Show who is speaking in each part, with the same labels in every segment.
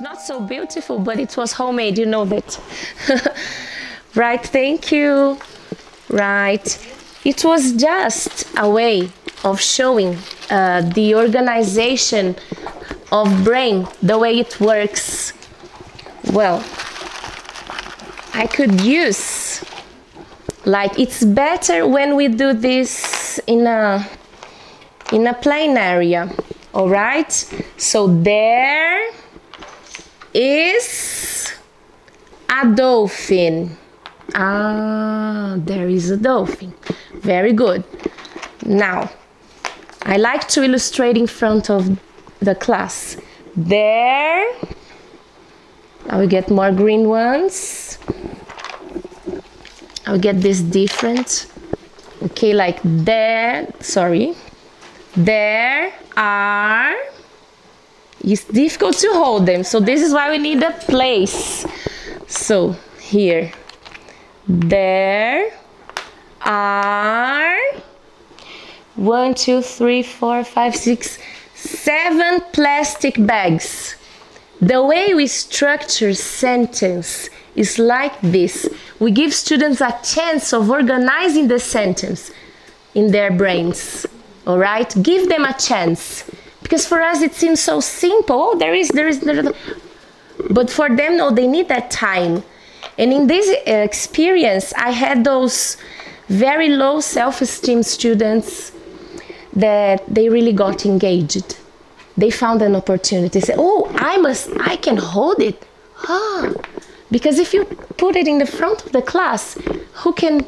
Speaker 1: not so beautiful, but it was homemade, you know that. right, thank you. Right. It was just a way of showing uh, the organization of brain, the way it works. Well, I could use like it's better when we do this in a in a plain area all right so there is a dolphin ah there is a dolphin very good. Now i like to illustrate in front of the class. There I will get more green ones. I'll get this different. Okay like there sorry. There are it's difficult to hold them so this is why we need a place so here there are one two three four five six seven plastic bags the way we structure sentence is like this. We give students a chance of organizing the sentence in their brains. All right? Give them a chance. Because for us it seems so simple. Oh, there is, there is. But for them, no, they need that time. And in this uh, experience, I had those very low self esteem students that they really got engaged. They found an opportunity. Say, oh, I must, I can hold it. Ah, because if you put it in the front of the class, who can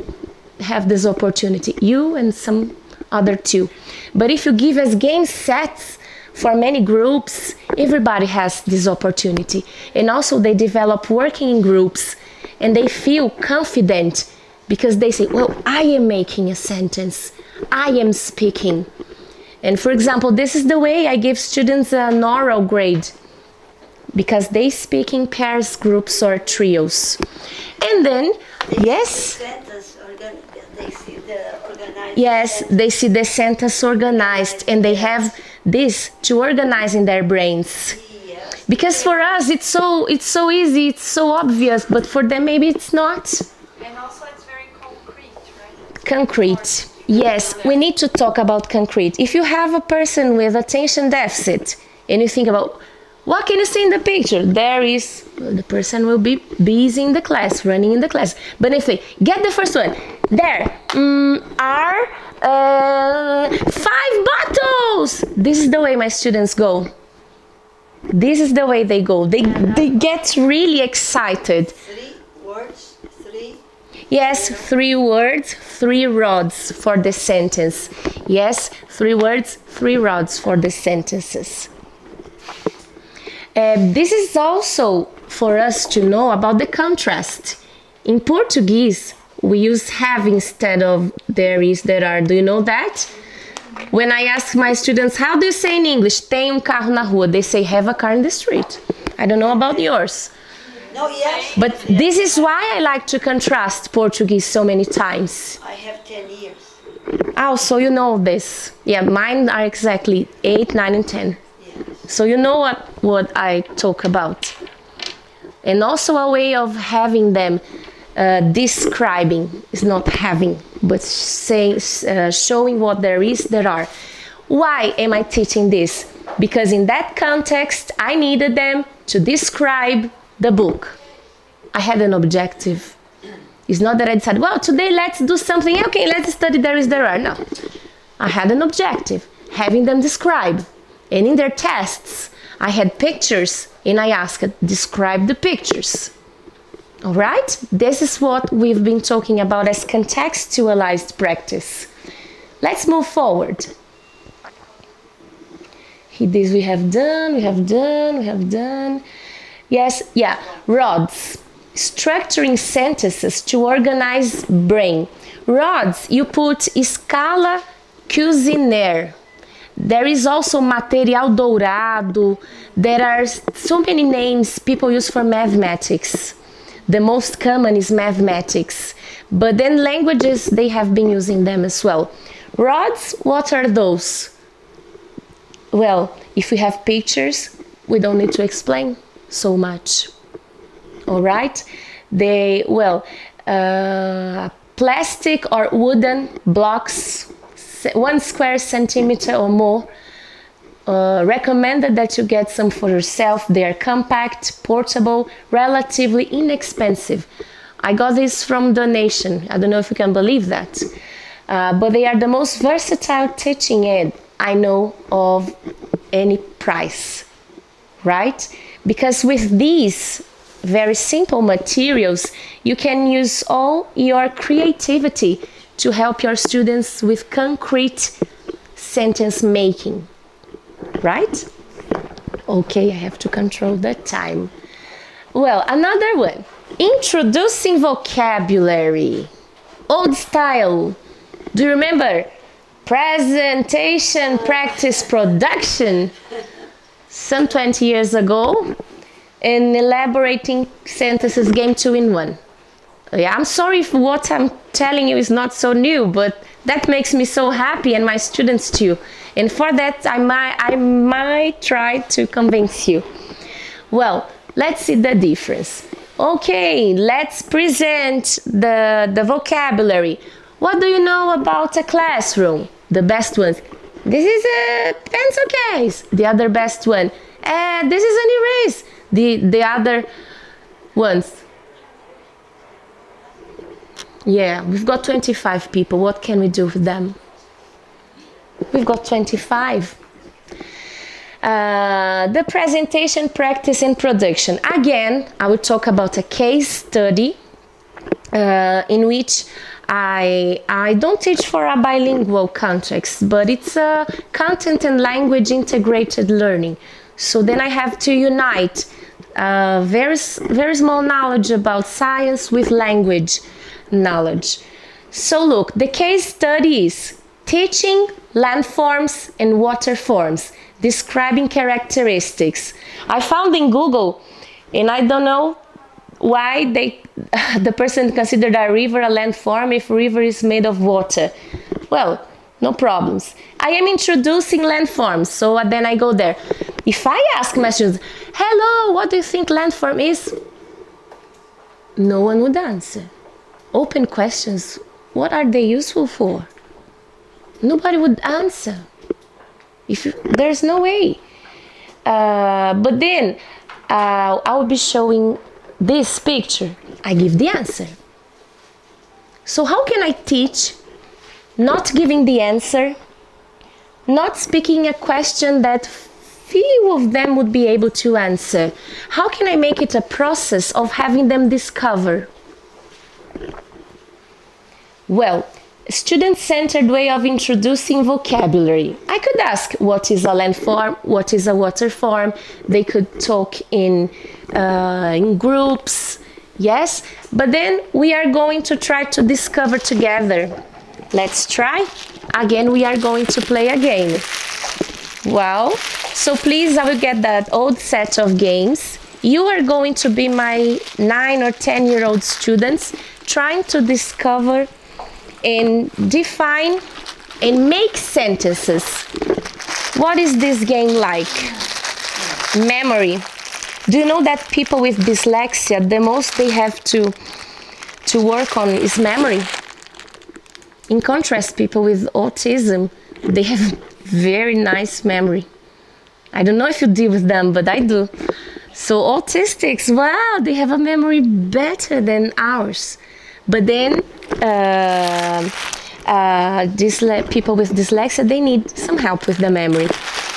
Speaker 1: have this opportunity? You and some other two. But if you give us game sets for many groups, everybody has this opportunity. And also, they develop working in groups and they feel confident because they say, Well, I am making a sentence, I am speaking. And for example, this is the way I give students an oral grade because they speak in pairs, groups, or trios. And then, yes,
Speaker 2: see the sentence organ- They see the organized.
Speaker 1: yes, they see the sentence organized and they have this to organize in their brains.
Speaker 2: Yes.
Speaker 1: Because for us it's so it's so easy, it's so obvious, but for them maybe it's not.
Speaker 3: And also it's very concrete, right?
Speaker 1: Concrete. Yes, we need to talk about concrete. If you have a person with attention deficit and you think about what can you see in the picture? There is the person will be busy in the class, running in the class. But if they get the first one, there mm, are uh, five bottles. This is the way my students go. This is the way they go. They they get really excited.
Speaker 2: Three words, three.
Speaker 1: Yes, three words, three rods for the sentence. Yes, three words, three rods for the sentences. Uh, this is also for us to know about the contrast. In Portuguese, we use have instead of there is, there are. Do you know that? When I ask my students, how do you say in English, tem um carro na rua? They say, have a car in the street. I don't know about yours.
Speaker 2: No, yes.
Speaker 1: But this is why I like to contrast Portuguese so many times.
Speaker 2: I have 10 years.
Speaker 1: Oh, so you know this. Yeah, mine are exactly 8, 9, and 10. So you know what, what I talk about. And also a way of having them uh, describing is not having, but saying, uh, showing what there is, there are. Why am I teaching this? Because in that context, I needed them to describe the book. I had an objective. It's not that I decided, well, today let's do something. Okay, let's study there is, there are. No. I had an objective, having them describe. And in their tests, I had pictures and I asked, describe the pictures. All right? This is what we've been talking about as contextualized practice. Let's move forward. This we have done, we have done, we have done. Yes, yeah, rods. Structuring sentences to organize brain. Rods, you put escala Cuisenaire. There is also material dourado. There are so many names people use for mathematics. The most common is mathematics. But then languages, they have been using them as well. Rods, what are those? Well, if we have pictures, we don't need to explain. so much. All right? They, well, uh, plastic or wooden blocks, one square centimeter or more. Uh, recommended that you get some for yourself. They are compact, portable, relatively inexpensive. I got this from donation. I don't know if you can believe that. Uh, but they are the most versatile teaching aid I know of any price, right? Because with these very simple materials, you can use all your creativity to help your students with concrete sentence making, right? Okay, I have to control the time. Well, another one introducing vocabulary, old style. Do you remember? Presentation, practice, production. Some 20 years ago, in elaborating sentences game two in one. I'm sorry if what I'm telling you is not so new, but that makes me so happy and my students too. And for that, I might, I might try to convince you. Well, let's see the difference. Okay, let's present the, the vocabulary. What do you know about a classroom? The best ones. This is a pencil case. The other best one. Uh, this is an erase. The, the other ones. Yeah, we've got 25 people. What can we do with them? We've got 25. Uh, the presentation, practice, and production. Again, I will talk about a case study uh, in which I, I don't teach for a bilingual context, but it's a content and language integrated learning. So then I have to unite uh, very, very small knowledge about science with language knowledge. So look, the case studies teaching landforms and water forms, describing characteristics. I found in Google, and I don't know why they the person considered a river a landform if river is made of water. Well, no problems. I am introducing landforms, so uh, then I go there. If I ask my students, hello, what do you think landform is? No one would answer. Open questions, what are they useful for? Nobody would answer. If you, there's no way. Uh, but then uh, I will be showing this picture. I give the answer. So how can I teach not giving the answer, not speaking a question that few of them would be able to answer? How can I make it a process of having them discover? Well, student-centered way of introducing vocabulary. I could ask what is a landform, what is a water form. They could talk in uh, in groups, yes. But then we are going to try to discover together. Let's try. Again, we are going to play a game. Well, so please, I will get that old set of games. You are going to be my nine or ten year old students trying to discover and define and make sentences. What is this game like? Memory. Do you know that people with dyslexia, the most they have to to work on is memory? In contrast, people with autism, they have very nice memory. I don't know if you deal with them, but I do. So autistics, wow, they have a memory better than ours. But then uh, uh, dysle- people with dyslexia, they need some help with the memory.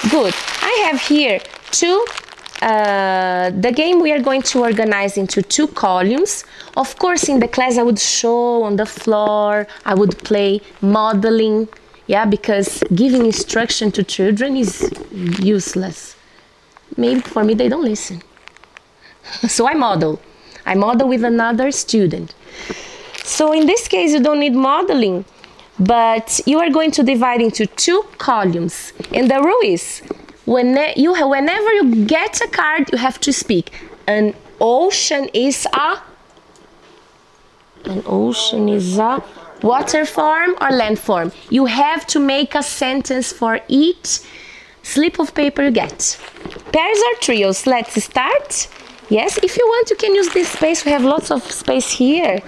Speaker 1: Good. I have here two. Uh, the game we are going to organize into two columns. Of course, in the class, I would show on the floor, I would play modeling, yeah, because giving instruction to children is useless. Maybe for me, they don't listen. so I model. I model with another student. So in this case, you don't need modeling, but you are going to divide into two columns. And the rule is, when you, whenever you get a card, you have to speak. An ocean is a. An ocean is a water form or land form. You have to make a sentence for each slip of paper you get. Pairs or trios? Let's start. Yes, if you want, you can use this space. We have lots of space here.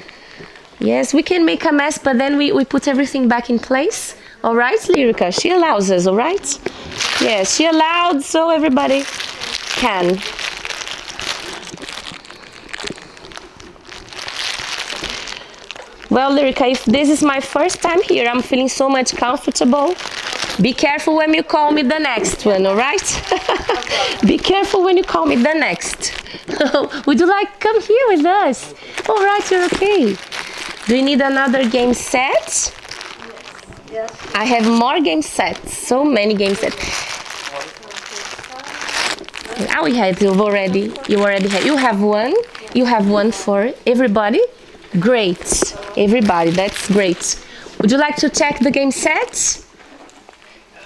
Speaker 1: Yes, we can make a mess, but then we, we put everything back in place. All right, Lyrica? She allows us, all right? Yes, she allowed, so everybody can. Well, Lyrica, if this is my first time here, I'm feeling so much comfortable. Be careful when you call me the next one, all right? Be careful when you call me the next. Would you like come here with us? All right, you're okay. Do you need another game set?
Speaker 2: Yes. yes.
Speaker 1: I have more game sets. So many game sets. Now we have you already. You already have. You have one. You have one for everybody. Great, everybody. That's great. Would you like to check the game set?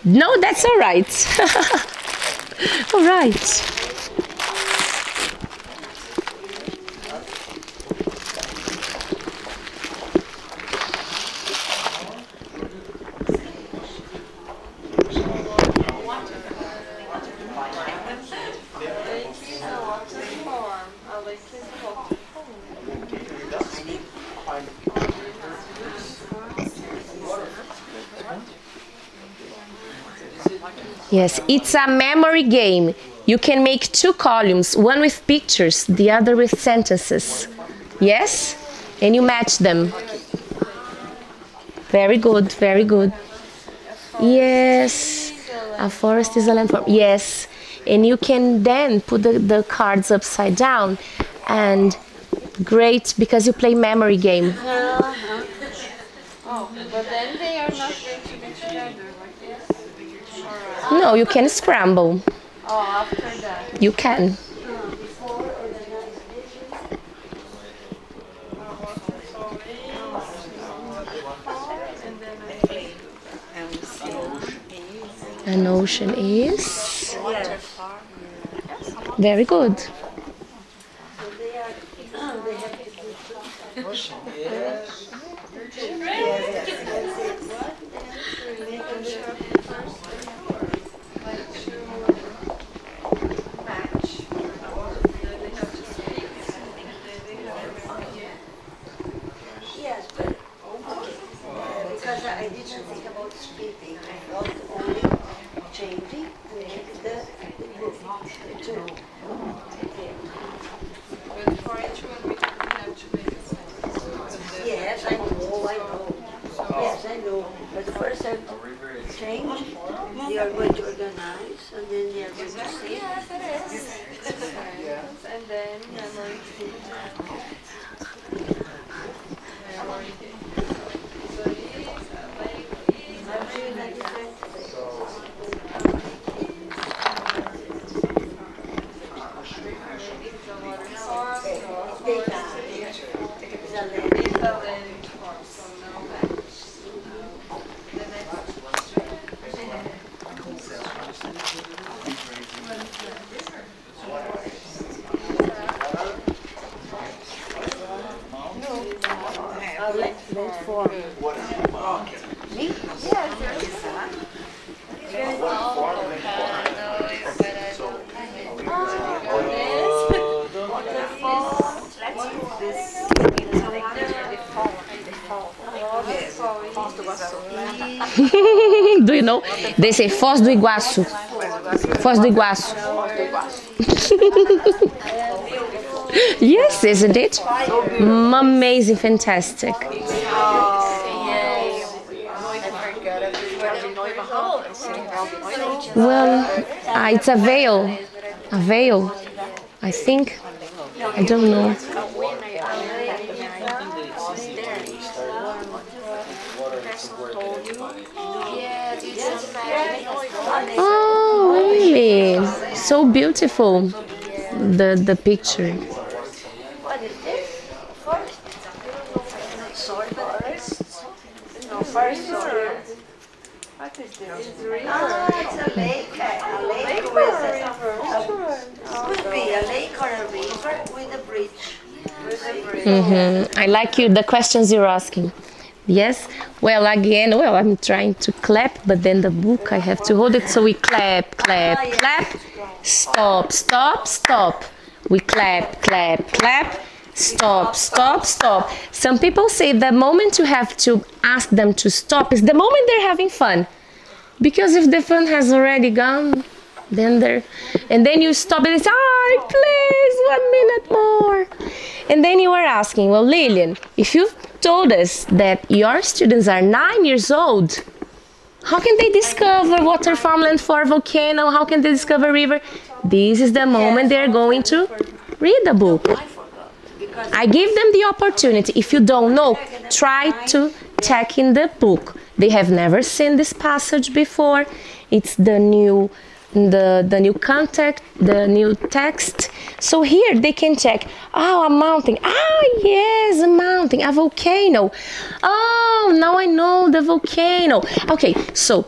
Speaker 1: No, that's all right. all right. Yes, it's a memory game. You can make two columns, one with pictures, the other with sentences. Yes? And you match them. Very good, very good. Yes. A forest is a landform. Yes. And you can then put the, the cards upside down and great because you play memory game.
Speaker 3: Oh, but then they are not going to be together like this?
Speaker 1: No, you can scramble.
Speaker 3: Oh, after that.
Speaker 1: You can. An ocean is very good.
Speaker 2: I didn't think about speaking, I only changing the, the, the group, the two.
Speaker 3: But for each one, we don't have to make a sentence.
Speaker 2: Yes, I know, I know. Yes, I know. But first I change, they are going to organize, and then they are going to sing.
Speaker 3: And then memory game. Memory game. So is, a lake is, is a lady form, so no match. The next
Speaker 2: A let, let form. Me?
Speaker 1: Do you know? They say Foz do Iguaçu. Foz do Iguaçu. yes, isn't it? Amazing, fantastic. Well, uh, it's a veil. A veil. I think. I don't know. Really? So beautiful. The the picture.
Speaker 2: What is this? Forest? Forest? No, forest.
Speaker 3: What is this?
Speaker 2: Ah, it's a lake, a lake with a, could be a lake or a river with a bridge.
Speaker 1: hmm I like you the questions you're asking. Yes. Well, again, well, I'm trying to clap, but then the book I have to hold it, so we clap, clap, clap. Stop, stop, stop. We clap, clap, clap. Stop, stop, stop. Some people say the moment you have to ask them to stop is the moment they're having fun. Because if the fun has already gone, then they're and then you stop and say, ah, please, one minute more. And then you are asking, well, Lilian, if you've told us that your students are nine years old, how can they discover water, farmland, for volcano? How can they discover river? This is the moment they're going to read the book. I give them the opportunity. If you don't know, try to check in the book. They have never seen this passage before. It's the new the the new contact, the new text. So here they can check. Oh, a mountain. Ah, yes, a mountain, a volcano. Oh, now I know the volcano. Okay, so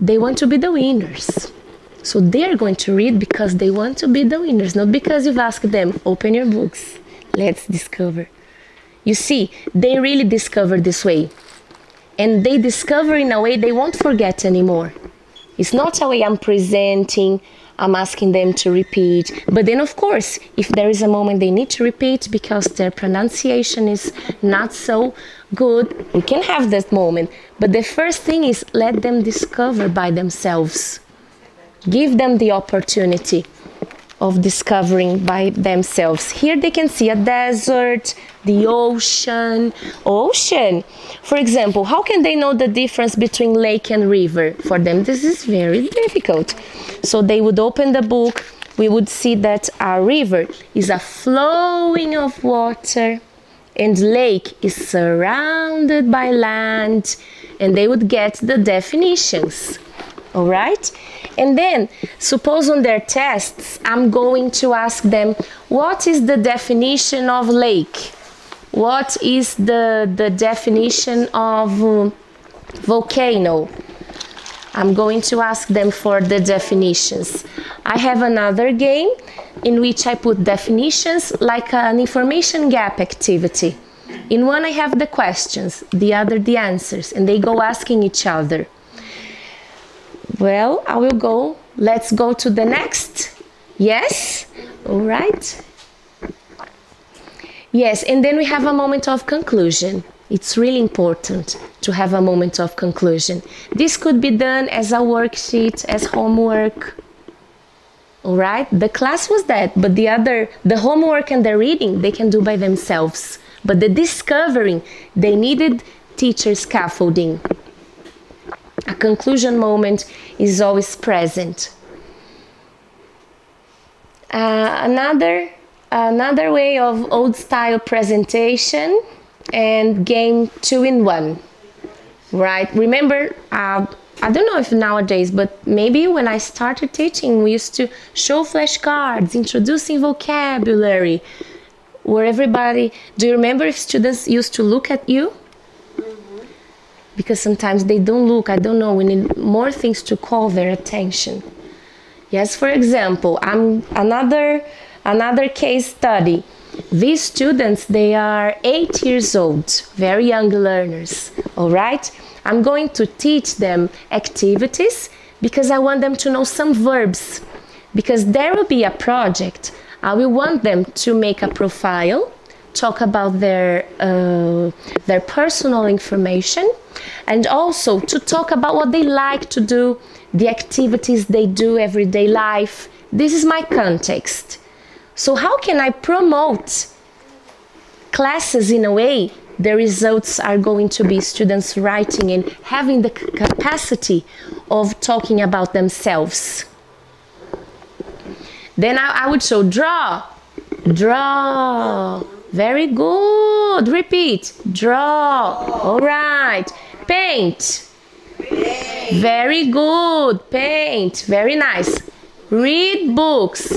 Speaker 1: they want to be the winners. So they're going to read because they want to be the winners, not because you've asked them, open your books, let's discover. You see, they really discover this way. And they discover in a way they won't forget anymore. It's not a way I'm presenting, I'm asking them to repeat. But then, of course, if there is a moment they need to repeat because their pronunciation is not so good, we can have that moment. But the first thing is let them discover by themselves. Give them the opportunity of discovering by themselves. Here they can see a desert, the ocean. Ocean. For example, how can they know the difference between lake and river? For them, this is very difficult. So they would open the book, we would see that a river is a flowing of water and lake is surrounded by land and they would get the definitions all right? And then suppose on their tests i'm going to ask them what is the definition of lake? What is the the definition of um, volcano? I'm going to ask them for the definitions. I have another game in which i put definitions like an information gap activity. In one i have the questions the other the answers and they go asking each other well, I will go. Let's go to the next. Yes? All right. Yes, and then we have a moment of conclusion. It's really important to have a moment of conclusion. This could be done as a worksheet, as homework. All right? The class was that, but the other, the homework and the reading, they can do by themselves. But the discovering, they needed teacher scaffolding a conclusion moment is always present. Uh, another another way of old style presentation and game two in one. Right? Remember uh, i don't know if nowadays but maybe when i started teaching we used to show flashcards introducing vocabulary where everybody do you remember if students used to look at you because sometimes they don't look. I don't know. We need more things to call their attention. Yes, for example, I'm another another case study. These students, they are eight years old, very young learners. All right, I'm going to teach them activities because I want them to know some verbs. Because there will be a project. I will want them to make a profile talk about their uh, their personal information and also to talk about what they like to do the activities they do everyday life. This is my context. So how can i promote classes in a way the results are going to be students writing and having the capacity of talking about themselves? Then I, I would show draw draw very good. Repeat. Draw. All right. Paint. Very good. Paint. Very nice. Read books.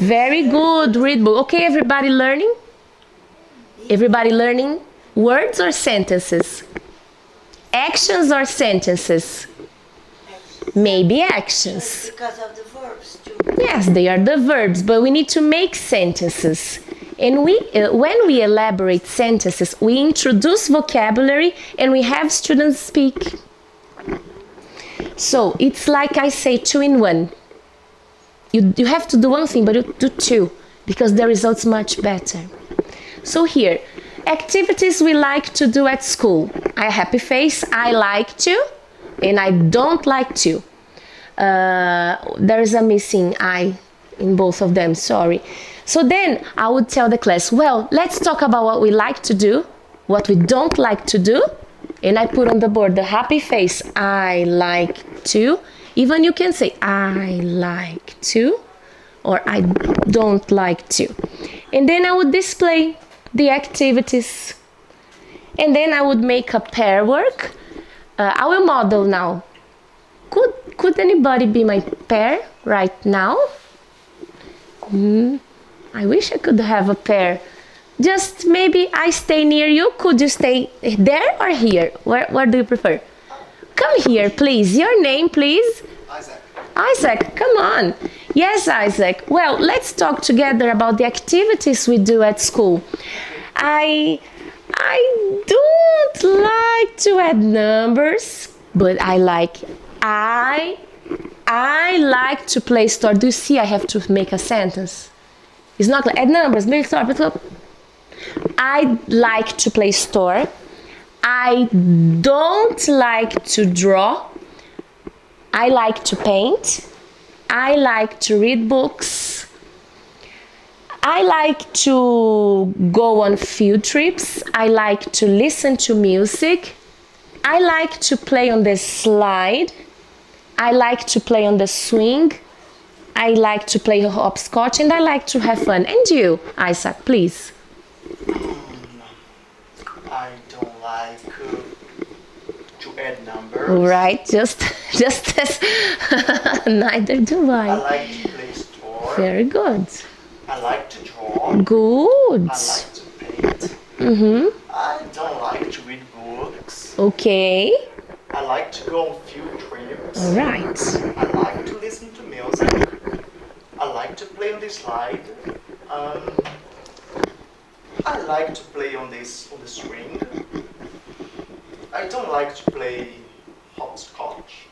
Speaker 1: Very good. Read book. Okay, everybody learning? Everybody learning words or sentences? Actions or sentences? Maybe actions.
Speaker 2: Because of the verbs too.
Speaker 1: Yes, they are the verbs, but we need to make sentences. And we, uh, when we elaborate sentences, we introduce vocabulary and we have students speak. So it's like I say two in one. you, you have to do one thing, but you do two because the results much better. So here, activities we like to do at school. I happy face, I like to, and I don't like to. Uh, there is a missing I in both of them, sorry. So then I would tell the class, well, let's talk about what we like to do, what we don't like to do, and I put on the board the happy face, I like to. Even you can say, I like to, or I don't like to. And then I would display the activities. And then I would make a pair work. Uh, I will model now. Could, could anybody be my pair right now? Hmm, I wish I could have a pair. Just maybe I stay near you. Could you stay there or here? Where, where do you prefer? Come here, please. Your name, please.
Speaker 4: Isaac.
Speaker 1: Isaac, come on. Yes, Isaac. Well, let's talk together about the activities we do at school. I I don't like to add numbers, but I like I I like to play store. Do you see I have to make a sentence? It's not like add numbers, make store, I like to play store. I don't like to draw. I like to paint. I like to read books. I like to go on field trips. I like to listen to music. I like to play on the slide. I like to play on the swing. I like to play hopscotch and I like to have fun. And you, Isaac, please.
Speaker 4: I don't like uh, to add numbers.
Speaker 1: Right, just just as neither do
Speaker 4: I
Speaker 1: I.
Speaker 4: like to play store.
Speaker 1: Very good.
Speaker 4: I like to draw.
Speaker 1: Good.
Speaker 4: I like to paint.
Speaker 1: Mhm.
Speaker 4: I don't like to read books.
Speaker 1: Okay.
Speaker 4: I like to go on field trips.
Speaker 1: All right.
Speaker 4: I like to listen to music. I like to play on this slide. Um, I like to play on this on the string. I don't like to play hopscotch.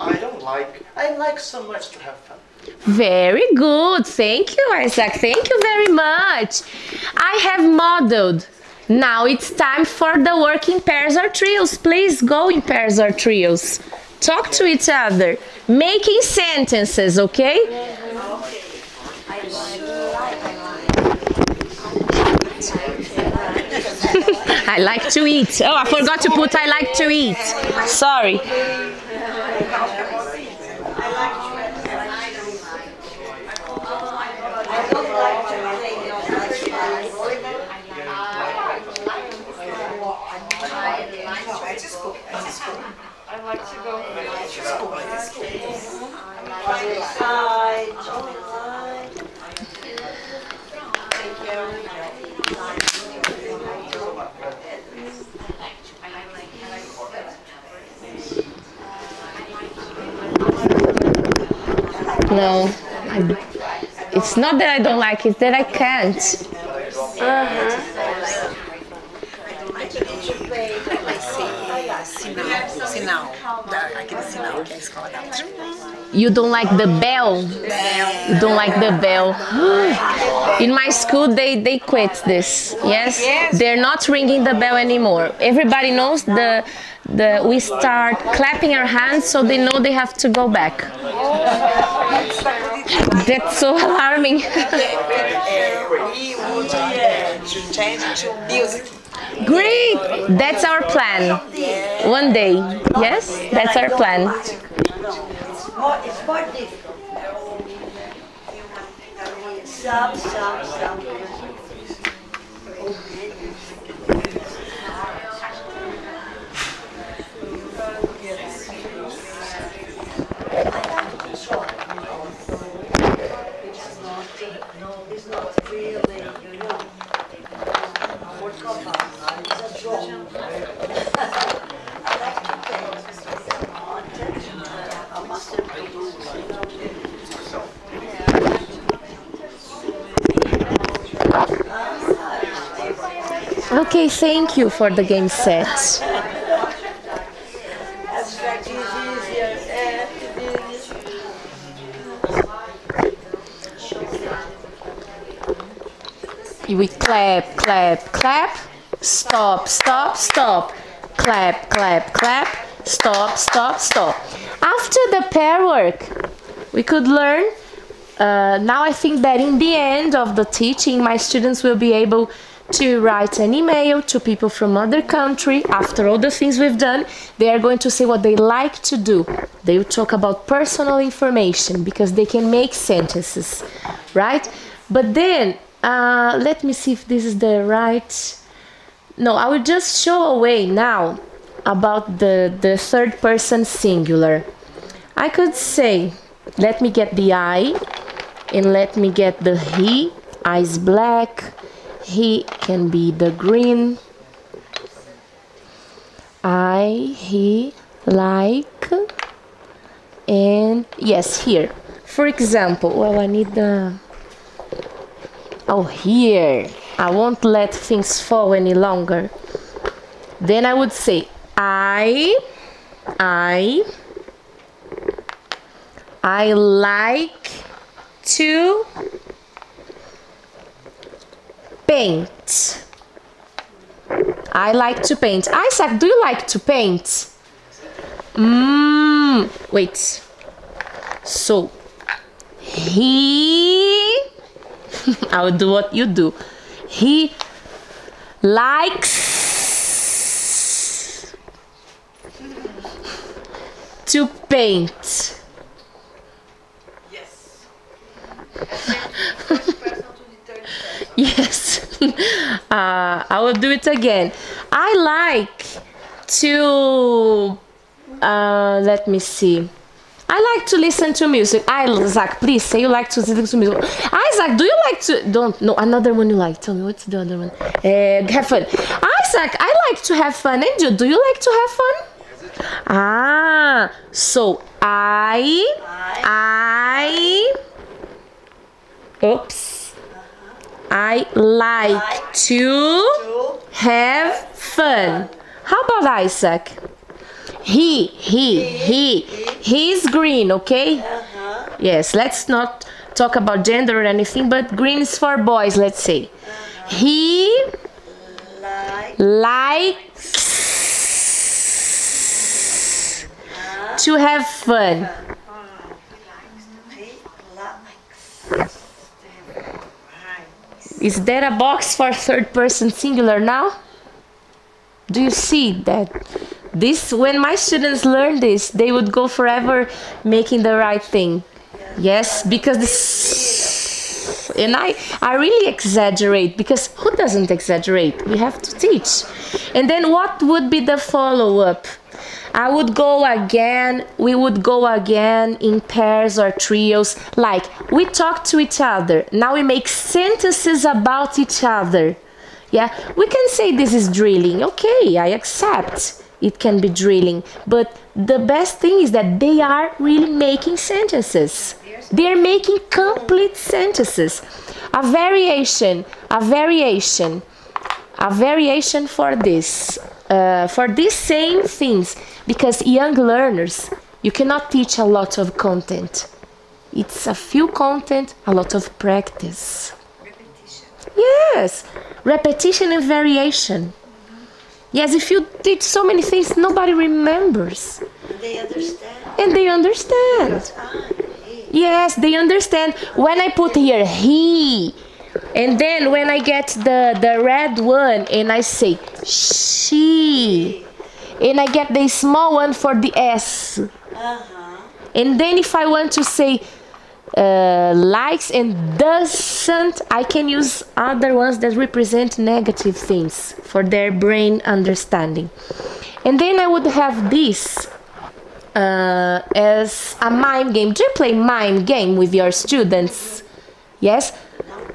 Speaker 4: I don't like. I like so much to have fun.
Speaker 1: Very good. Thank you, Isaac. Thank you very much. I have modeled. Now it's time for the work in pairs or trios. Please go in pairs or trios. Talk to each other. Making sentences, okay? I like to eat. Oh, I forgot to put I like to eat. Sorry. No, it's not that I don't like it, that I can't.
Speaker 5: Sinal,
Speaker 1: You don't like the bell? You don't like the bell. In my school, they, they quit this. Yes? They're not ringing the bell anymore. Everybody knows the, the we start clapping our hands so they know they have to go back. That's so alarming.
Speaker 5: We would change to music.
Speaker 1: Great! That's our plan. One day. Yes? That's our plan.
Speaker 2: More, it's more difficult. Some, some, some.
Speaker 1: Okay, thank you for the game set. We clap, clap, clap, stop, stop, stop, clap, clap, clap, stop, stop, stop. After the pair work, we could learn uh, now I think that in the end of the teaching, my students will be able to write an email to people from other country after all the things we've done. They are going to say what they like to do. They will talk about personal information because they can make sentences right? But then uh, let me see if this is the right no i will just show a way now about the the third person singular. I could say let me get the i and let me get the he eyes black he can be the green. I he like and yes here. For example well I need the oh here. I won't let things fall any longer. Then I would say I I I like to paint. I like to paint. Isaac, do you like to paint? Mmm. Wait. So, he. I will do what you do. He likes to paint.
Speaker 5: Yes.
Speaker 1: Yes. Uh, I will do it again. I like to. Uh, let me see. I like to listen to music. Isaac, please say you like to listen to music. Isaac, do you like to? Don't no another one you like. Tell me what's the other one. Uh, have fun. Isaac, I like to have fun. You, do you like to have fun? Ah, so I, I, oops, I like to have fun. How about Isaac? He, he, he, he's green, okay?
Speaker 5: Uh-huh.
Speaker 1: Yes, let's not talk about gender or anything, but green is for boys, let's say. He
Speaker 5: Like.
Speaker 1: likes to have fun.
Speaker 5: He likes.
Speaker 1: Is there a box for third person singular now? Do you see that? This when my students learn this, they would go forever making the right thing. Yes, because this and I I really exaggerate because who doesn't exaggerate? We have to teach. And then what would be the follow up? I would go again, we would go again in pairs or trios. Like, we talk to each other. Now we make sentences about each other. Yeah, we can say this is drilling. Okay, I accept it can be drilling. But the best thing is that they are really making sentences. They're making complete sentences. A variation, a variation, a variation for this, uh, for these same things. Because young learners, you cannot teach a lot of content. It's a few content, a lot of practice. Repetition. Yes, repetition and variation. Yes, if you teach so many things, nobody remembers.
Speaker 2: They understand.
Speaker 1: And they understand. Yes, they understand. When I put here he, and then when I get the, the red one and I say she, and I get the small one for the S.
Speaker 2: Uh-huh.
Speaker 1: And then if I want to say uh, likes and doesn't, I can use other ones that represent negative things for their brain understanding. And then I would have this uh, as a mime game. Do you play mime game with your students? Yes?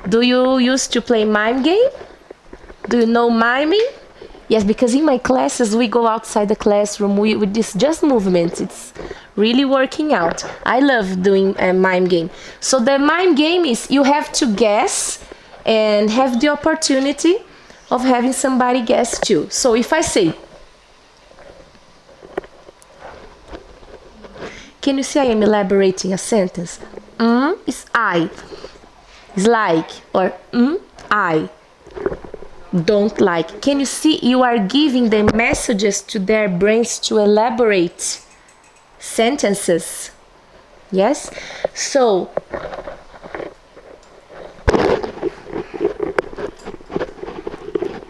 Speaker 1: Do you used to play mime game? Do you know miming? Yes, because in my classes we go outside the classroom we, with this just movements. It's really working out. I love doing a mime game. So the mime game is you have to guess and have the opportunity of having somebody guess too. So if I say Can you see I am elaborating a sentence? Mm is I. Is like or mm I. don't like. Can you see you are giving them messages to their brains to elaborate sentences? Yes? So,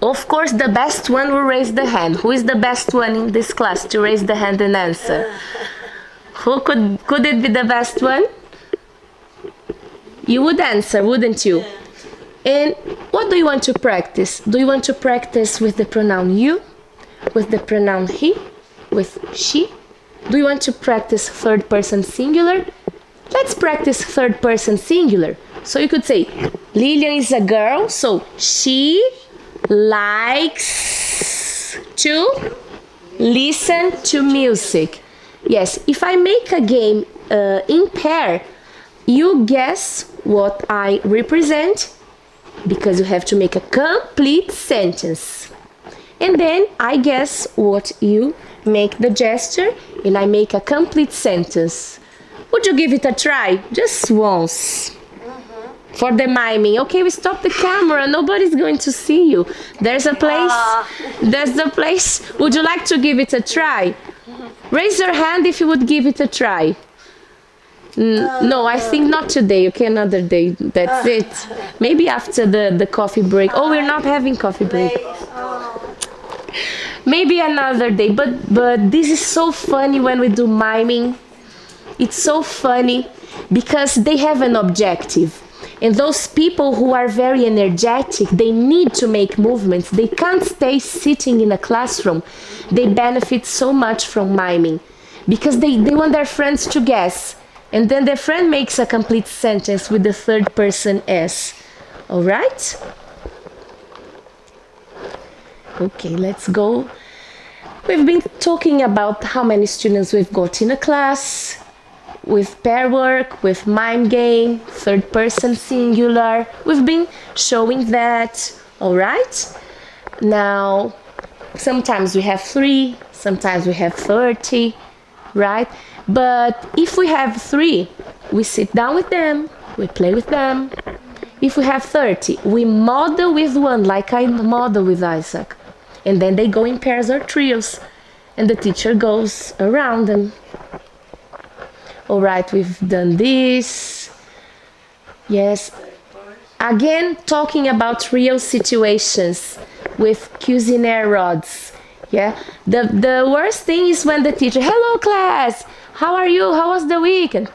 Speaker 1: of course, the best one will raise the hand. Who is the best one in this class to raise the hand and answer? Who could could it be the best one? You would answer, wouldn't you? And what do you want to practice? Do you want to practice with the pronoun you, with the pronoun he, with she? Do you want to practice third person singular? Let's practice third person singular. So you could say, Lilian is a girl, so she likes to listen to music. Yes, if I make a game uh, in pair, you guess what I represent because you have to make a complete sentence. And then I guess what you make the gesture and I make a complete sentence. Would you give it a try? Just once. Mm-hmm. For the miming. Okay, we stop the camera. Nobody's going to see you. There's a place. Ah. There's the place. Would you like to give it a try? Mm-hmm. Raise your hand if you would give it a try. No, I think not today. Okay, another day. That's ah. it. Maybe after the, the coffee break. Oh, we're not having coffee break. Maybe another day. But but this is so funny when we do miming. It's so funny because they have an objective. And those people who are very energetic, they need to make movements. They can't stay sitting in a classroom. They benefit so much from miming because they, they want their friends to guess. And then the friend makes a complete sentence with the third person S. All right? Okay, let's go. We've been talking about how many students we've got in a class, with pair work, with mime game, third person singular. We've been showing that, all right? Now, sometimes we have three, sometimes we have 30, right? But if we have three, we sit down with them, we play with them. If we have 30, we model with one, like I model with Isaac. And then they go in pairs or trios, and the teacher goes around them all right we've done this yes again talking about real situations with Cuisenaire rods yeah. The the worst thing is when the teacher hello class. How are you? How was the weekend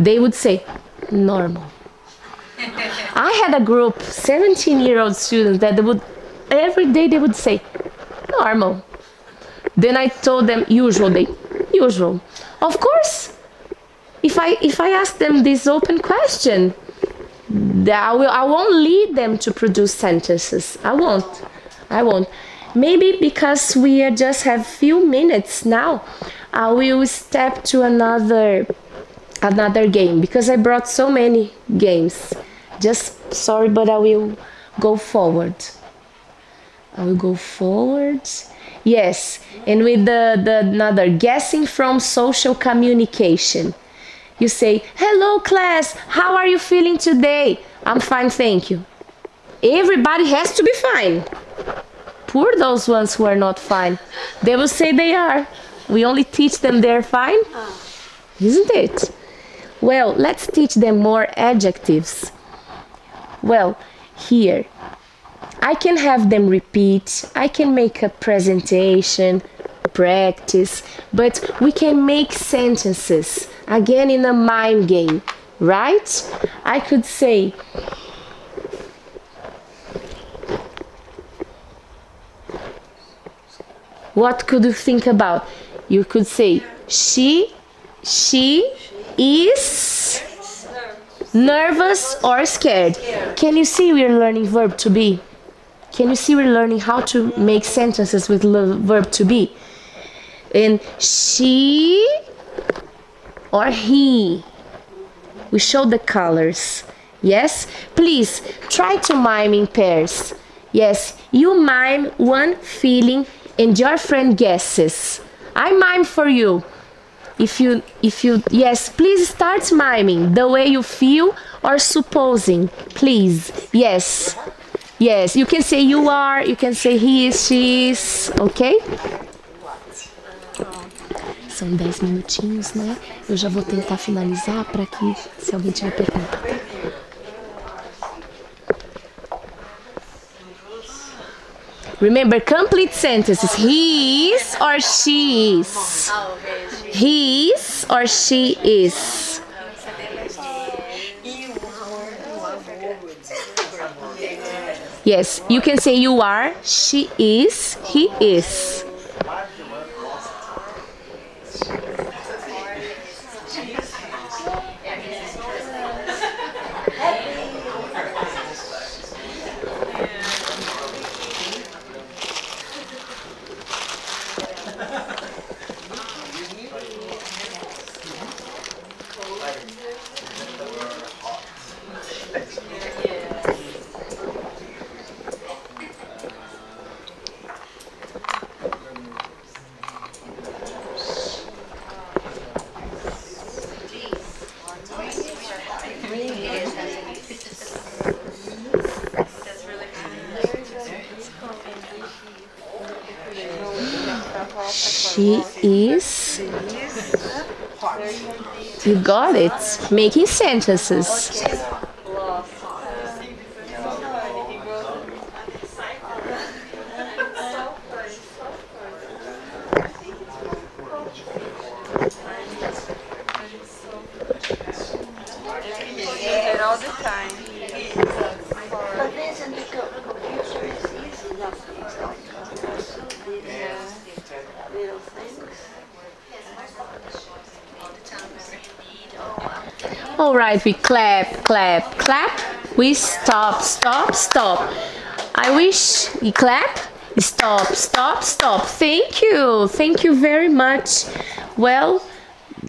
Speaker 1: they would say normal. I had a group 17 year old students that would every day they would say normal. Then i told them usual day. Usual. Of course, if I if I ask them this open question, I will I won't lead them to produce sentences. I won't. I won't. Maybe because we just have few minutes now, uh, I will step to another another game because I brought so many games. Just sorry, but I will go forward. I will go forward. Yes, and with the, the another guessing from social communication. You say, "Hello class, how are you feeling today?" "I'm fine, thank you." Everybody has to be fine. Poor those ones who are not fine. They will say they are. We only teach them they're fine. Ah. Isn't it? Well, let's teach them more adjectives. Well, here I can have them repeat, I can make a presentation, practice, but we can make sentences again in a mime game, right? I could say, What could you think about? You could say, She, she is nervous or scared. Can you see we're learning verb to be? Can you see we're learning how to make sentences with verb to be? And she or he. We show the colors. Yes? Please try to mime in pairs. Yes, you mime one feeling and your friend guesses. I mime for you. If you if you yes, please start miming the way you feel or supposing. Please. Yes. Yes, you can say you are, you can say he is, she is, ok? São 10 minutinhos, né? Eu já vou tentar finalizar para que, se alguém tiver pergunta. Remember, complete sentences. He is or she is. He is or she is. Yes, you can say you are, she is, he is. She is. You got it. Making sentences.
Speaker 2: But this in the co- computer is easy enough. It's not also these uh, little things.
Speaker 1: All right, we clap, clap, clap. We stop, stop, stop. I wish you clap. Stop, stop, stop. Thank you. Thank you very much. Well,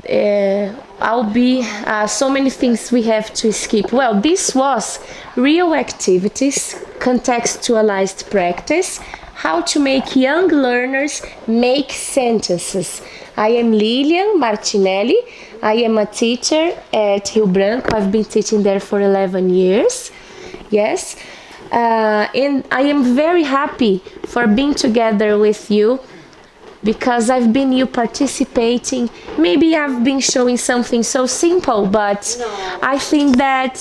Speaker 1: uh, I'll be uh, so many things we have to skip. Well, this was real activities, contextualized practice, how to make young learners make sentences. I am Lilian Martinelli. I am a teacher at Rio Branco. I've been teaching there for 11 years. Yes. Uh, and I am very happy for being together with you because I've been you participating. Maybe I've been showing something so simple, but I think that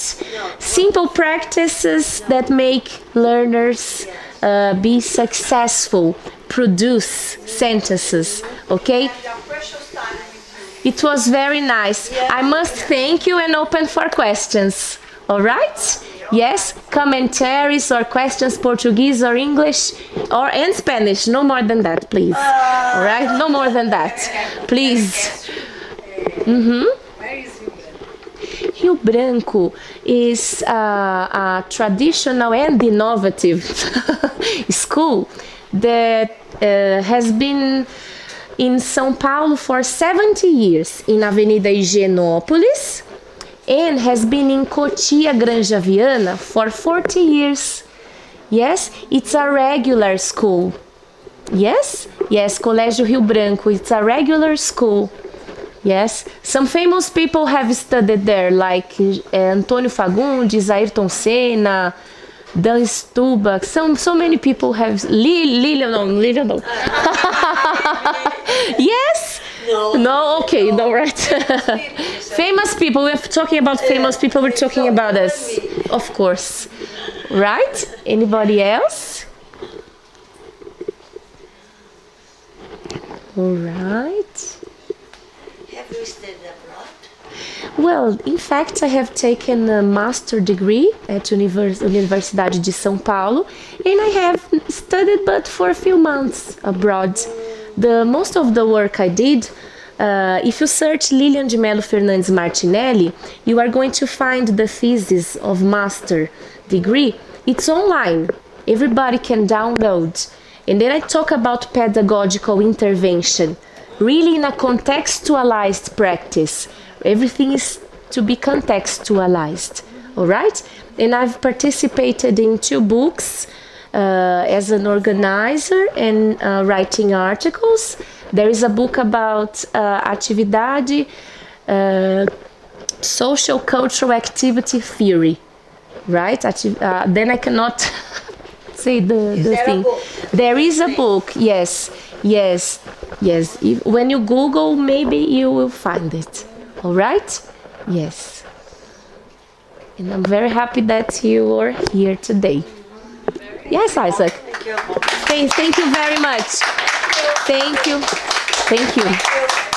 Speaker 1: simple practices that make learners uh, be successful, produce sentences, okay? It was very nice. I must thank you and open for questions. All right? Yes, commentaries or questions, Portuguese or English or and Spanish. No more than that, please. All right? No more than that. Please. Mhm. Rio Branco is uh, a traditional and innovative school that uh, has been in São Paulo for 70 years in Avenida Higienópolis and has been in Cotia Granja Viana for 40 years. Yes, it's a regular school. Yes? Yes, Colégio Rio Branco, it's a regular school. Yes, some famous people have studied there, like uh, Antônio Fagundes, Ayrton Senna, Dan Stulbach. Some, so many people have. Lil, Lilian, no, Lilian, no. yes?
Speaker 2: No.
Speaker 1: No, okay, no, right. famous people, we're talking about famous people, we're talking about us. Of course. Right? Anybody else? All right.
Speaker 2: Have you studied abroad?
Speaker 1: Well, in fact, I have taken a master degree at Univers Universidade de São Paulo, and I have studied, but for a few months abroad. The most of the work I did, uh, if you search Lilian de Melo Fernandes Martinelli, you are going to find the thesis of master degree. It's online. Everybody can download. And then I talk about pedagogical intervention, really in a contextualized practice. Everything is to be contextualized, all right? And I've participated in two books uh, as an organizer and uh, writing articles. There is a book about uh, atividade, uh, social cultural activity theory, right? Acti- uh, then I cannot say the, the
Speaker 2: there
Speaker 1: thing. There is a book, yes, yes, yes. If, when you Google, maybe you will find it. All right? Yes. And I'm very happy that you are here today. Yes, Isaac.
Speaker 5: Thank you.
Speaker 1: Thank, thank you very much. Thank you. Thank you.